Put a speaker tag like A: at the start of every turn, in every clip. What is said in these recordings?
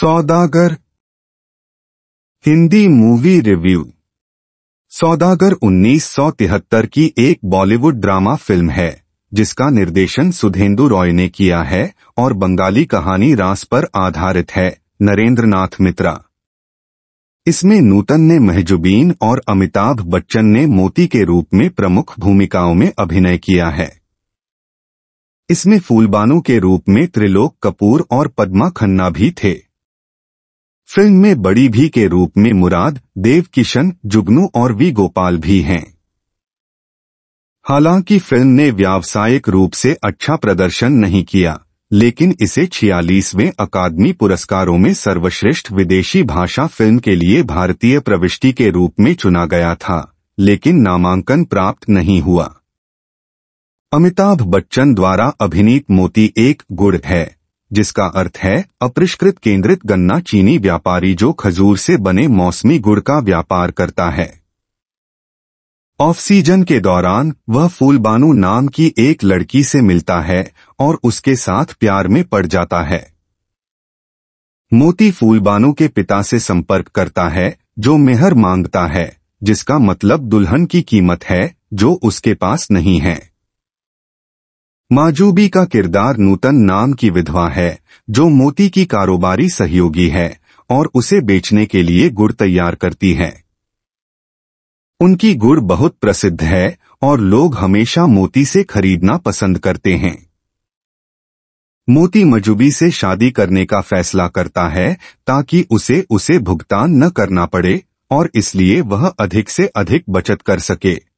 A: सौदागर। Hindi movie review. सौदागर 1973 की एक Bollywood drama film है, जिसका निर्देशन सुधेंदु रॉय ने किया है और बंगाली कहानी रास पर आधारित है नरेंद्र नाथ मित्रा। इसमें नूतन ने महजुबीन और अमिताभ बच्चन ने मोती के रूप में प्रमुख भूमिकाओं में अभिनय किया है। इसमें फूलबानू के रूप में त्रिलोक कपूर और पद्मा खन्ना भी थे। फ़िल्म में बड़ी भी के रूप में मुराद देव किशन जुगनू और वी गोपाल भी हैं। हालाँकि फ़िल्म ने व्यावसायिक रूप से अच्छा प्रदर्शन नहीं किया, लेकिन इसे छियालीसवें अकादमी पुरस्कारों में सर्वश्रेष्ठ विदेशी भाषा फ़िल्म के लिए भारतीय प्रविष्टि के रूप में चुना गया था, लेकिन नामांकन प्राप्त नहीं हुआ। अमिताभ बच्चन द्वारा अभिनीत मोती एक गुड़ है। जिसका अर्थ है, अपरिष्कृत केंद्रित गन्ना चीनी व्यापारी जो खजूर से बने मौसमी गुड़ का व्यापार करता है। ऑफ़ सीज़न के दौरान, वह फूलबानू नाम की एक लड़की से मिलता है और उसके साथ प्यार में पड़ जाता है। मोती फूलबानू के पिता से संपर्क करता है, जो मेहर माँगता है, जिसका मतलब दुल्हन की कीमत है, जो उसके पास नहीं है। माजूबी का किरदार नूतन नाम की विधवा है, जो मोती की कारोबारी सहयोगी है और उसे बेचने के लिए गुड़ तैयार करती है। उनकी गुड़ बहुत प्रसिद्ध है और लोग हमेशा मोती से खरीदना पसंद करते हैं। मोती मजूबी से शादी करने का फैसला करता है ताकि उसे उसे भुगतान न करना पड़े और इसलिए वह अधिक से अधिक बचत कर सके।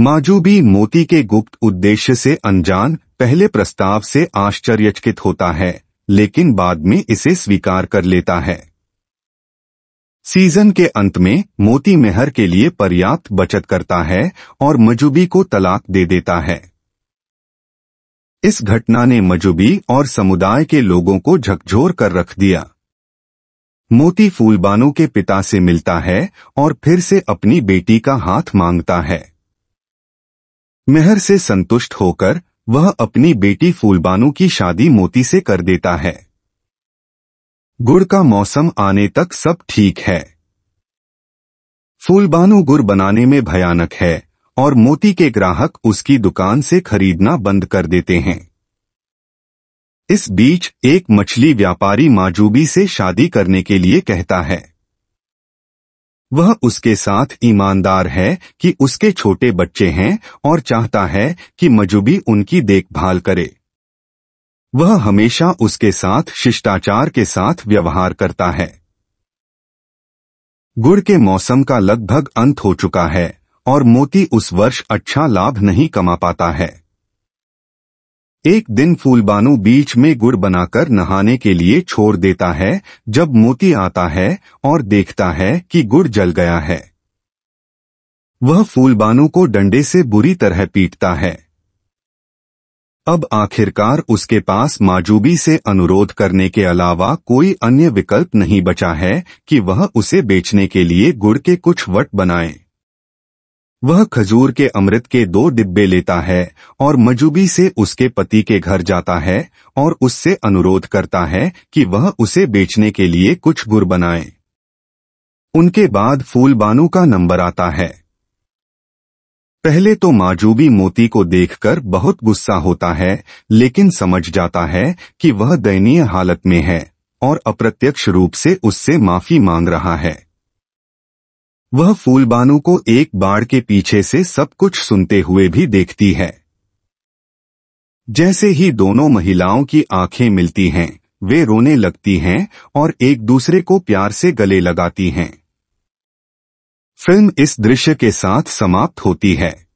A: माजूबी मोती के गुप्त उद्देश्य से अनजान, पहले प्रस्ताव से आश्चर्यचकित होता है, लेकिन बाद में इसे स्वीकार कर लेता है। सीज़न के अंत में, मोती मेहर के लिए पर्याप्त बचत करता है और मजूबी को तलाक दे देता है। इस घटना ने मजूबी और समुदाय के लोगों को झकझोर कर रख दिया। मोती फूलबानों के पिता से मिलता है और फिर से अपनी बेटी का हाथ माँगता है। मेहर से संतुष्ट होकर वह अपनी बेटी फूलबानू की शादी मोती से कर देता है। गुड़ का मौसम आने तक सब ठीक है। फूलबानू गुड़ बनाने में भयानक है और मोती के ग्राहक उसकी दुकान से खरीदना बंद कर देते हैं। इस बीच एक मछली व्यापारी माजूबी से शादी करने के लिए कहता है। वह उसके साथ ईमानदार है कि उसके छोटे बच्चे हैं और चाहता है कि मजूबी उनकी देखभाल करे। वह हमेशा उसके साथ शिष्टाचार के साथ व्यवहार करता है। गुड़ के मौसम का लगभग अंत हो चुका है और मोती उस वर्ष अच्छा लाभ नहीं कमा पाता है। एक दिन फूलबानू बीच में गुड़ बनाकर नहाने के लिए छोड़ देता है, जब मोती आता है और देखता है कि गुड़ जल गया है। वह फूलबानू को डंडे से बुरी तरह पीटता है। अब आखिरकार उसके पास माजूबी से अनुरोध करने के अलावा कोई अन्य विकल्प नहीं बचा है कि वह उसे बेचने के लिए गुड़ के कुछ वट बनाए। वह खजूर के अमृत के दो डिब्बे लेता है और मजूबी से उसके पति के घर जाता है और उससे अनुरोध करता है कि वह उसे बेचने के लिए कुछ गुर बनाए। उनके बाद फूलबानू का नंबर आता है। पहले तो माजूबी मोती को देखकर बहुत गुस्सा होता है, लेकिन समझ जाता है कि वह दयनीय हालत में है और अप्रत्यक्ष रूप से उससे माफ़ी मांग रहा है। वह फूलबानू को एक बाढ़ के पीछे से सब कुछ सुनते हुए भी देखती है। जैसे ही दोनों महिलाओं की आँखें मिलती हैं, वे रोने लगती हैं और एक दूसरे को प्यार से गले लगाती हैं। फ़िल्म इस दृश्य के साथ समाप्त होती है।